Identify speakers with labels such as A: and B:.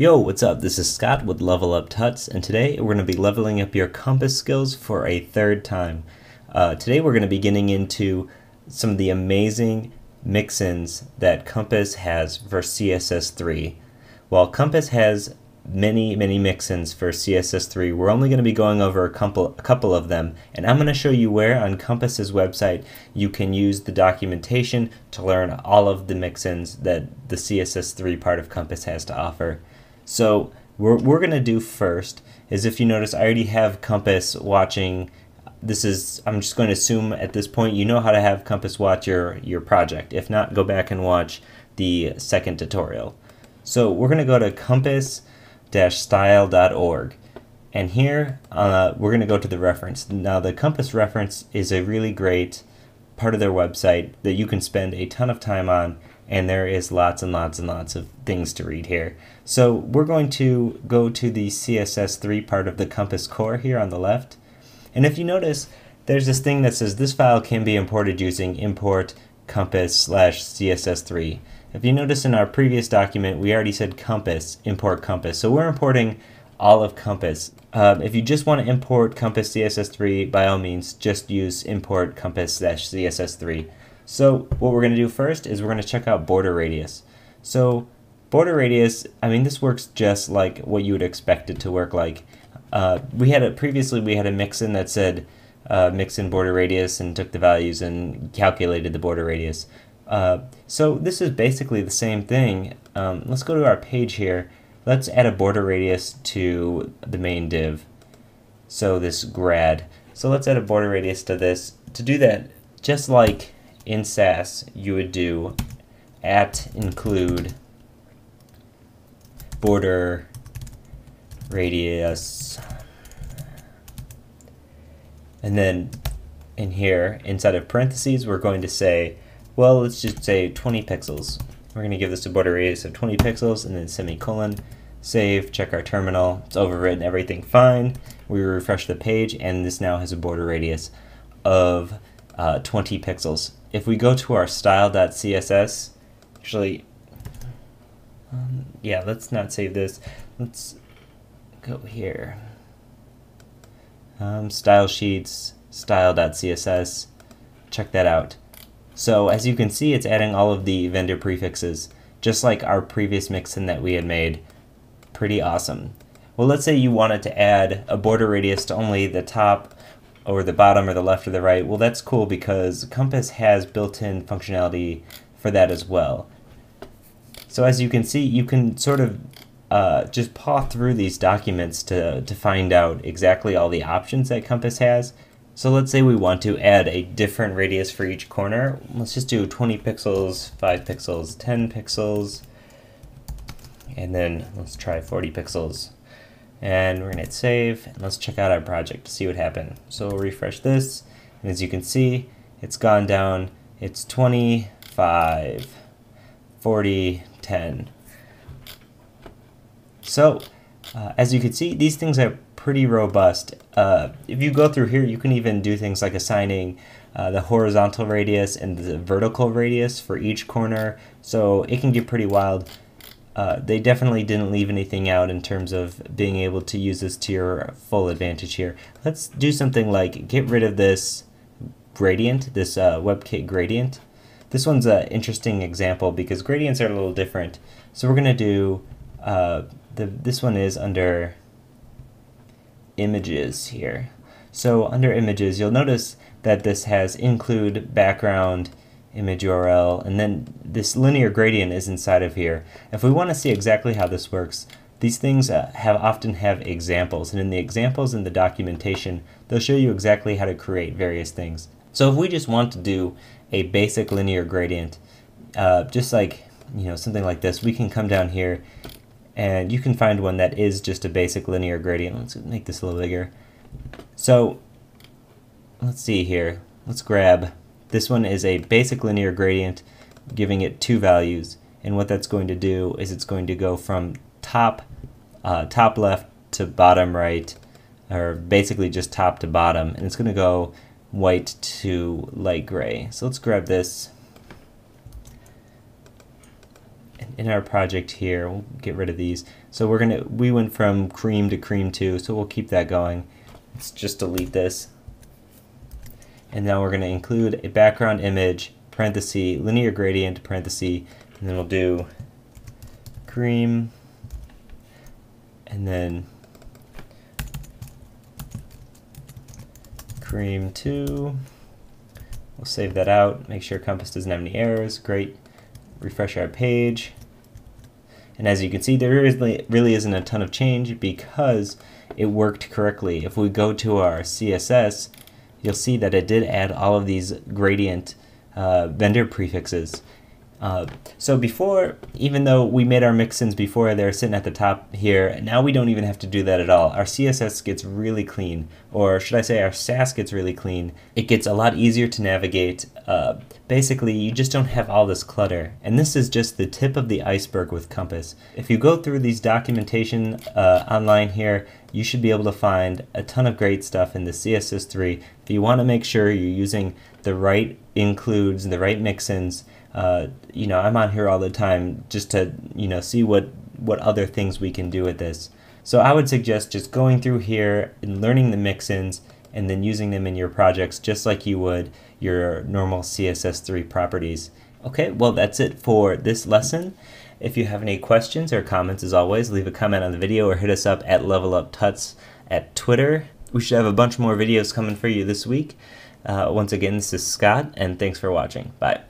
A: Yo, what's up? This is Scott with Level Up Tuts, and today we're going to be leveling up your compass skills for a third time. Uh, today we're going to be getting into some of the amazing mixins that Compass has for CSS3. While Compass has many, many mixins for CSS3, we're only going to be going over a couple, a couple of them, and I'm going to show you where on Compass's website you can use the documentation to learn all of the mixins that the CSS3 part of Compass has to offer. So what we're going to do first is if you notice I already have Compass watching this is I'm just going to assume at this point you know how to have Compass watch your your project. If not, go back and watch the second tutorial. So we're going to go to compass-style.org and here uh, we're going to go to the reference. Now the Compass reference is a really great part of their website that you can spend a ton of time on and there is lots and lots and lots of things to read here. So we're going to go to the CSS3 part of the Compass core here on the left. And if you notice, there's this thing that says this file can be imported using import compass slash CSS3. If you notice in our previous document, we already said compass, import compass. So we're importing all of compass. Um, if you just want to import compass CSS3, by all means, just use import compass slash CSS3. So what we're going to do first is we're going to check out border radius. So border radius, I mean, this works just like what you would expect it to work like. Uh, we had a previously we had a mixin that said uh, mixin border radius and took the values and calculated the border radius. Uh, so this is basically the same thing. Um, let's go to our page here. Let's add a border radius to the main div. So this grad. So let's add a border radius to this. To do that, just like in Sass, you would do at include border radius. And then in here inside of parentheses we're going to say well let's just say 20 pixels. We're going to give this a border radius of 20 pixels and then semicolon. Save check our terminal. It's overwritten everything fine. We refresh the page and this now has a border radius of uh, 20 pixels if we go to our style.css, actually, um, yeah, let's not save this. Let's go here. Um, style sheets, style.css, check that out. So as you can see, it's adding all of the vendor prefixes, just like our previous mixin that we had made. Pretty awesome. Well, let's say you wanted to add a border radius to only the top or the bottom or the left or the right, well that's cool because Compass has built-in functionality for that as well. So as you can see, you can sort of uh, just paw through these documents to, to find out exactly all the options that Compass has. So let's say we want to add a different radius for each corner. Let's just do 20 pixels, 5 pixels, 10 pixels, and then let's try 40 pixels and we're gonna hit save and let's check out our project to see what happened. So we'll refresh this and as you can see it's gone down. It's 25 40 10 so uh, as you can see these things are pretty robust. Uh, if you go through here you can even do things like assigning uh, the horizontal radius and the vertical radius for each corner. So it can get pretty wild uh, they definitely didn't leave anything out in terms of being able to use this to your full advantage here. Let's do something like get rid of this gradient, this uh, WebKit gradient. This one's an interesting example because gradients are a little different. So we're going to do, uh, the, this one is under images here. So under images, you'll notice that this has include background image URL, and then this linear gradient is inside of here. If we want to see exactly how this works, these things uh, have often have examples, and in the examples in the documentation, they'll show you exactly how to create various things. So if we just want to do a basic linear gradient, uh, just like you know something like this, we can come down here and you can find one that is just a basic linear gradient. Let's make this a little bigger. So let's see here. Let's grab this one is a basic linear gradient giving it two values and what that's going to do is it's going to go from top uh, top left to bottom right or basically just top to bottom and it's going to go white to light gray. So let's grab this in our project here, we'll get rid of these. So we're gonna, we went from cream to cream 2, so we'll keep that going. Let's just delete this. And now we're gonna include a background image, parenthesis, linear gradient, parenthesis, and then we'll do cream, and then cream 2. We'll save that out, make sure Compass doesn't have any errors. Great. Refresh our page. And as you can see, there really, really isn't a ton of change because it worked correctly. If we go to our CSS, you'll see that it did add all of these gradient uh, vendor prefixes. Uh, so before, even though we made our mixins before, they're sitting at the top here, now we don't even have to do that at all. Our CSS gets really clean, or should I say our Sass gets really clean. It gets a lot easier to navigate. Uh, basically, you just don't have all this clutter. And this is just the tip of the iceberg with Compass. If you go through these documentation uh, online here, you should be able to find a ton of great stuff in the CSS3. If you want to make sure you're using the right includes, the right mixins, uh, you know, I'm on here all the time just to, you know, see what, what other things we can do with this. So I would suggest just going through here and learning the mixins and then using them in your projects just like you would your normal CSS3 properties. Okay, well that's it for this lesson. If you have any questions or comments, as always, leave a comment on the video or hit us up at LevelUpTuts at Twitter. We should have a bunch more videos coming for you this week. Uh, once again, this is Scott, and thanks for watching. Bye.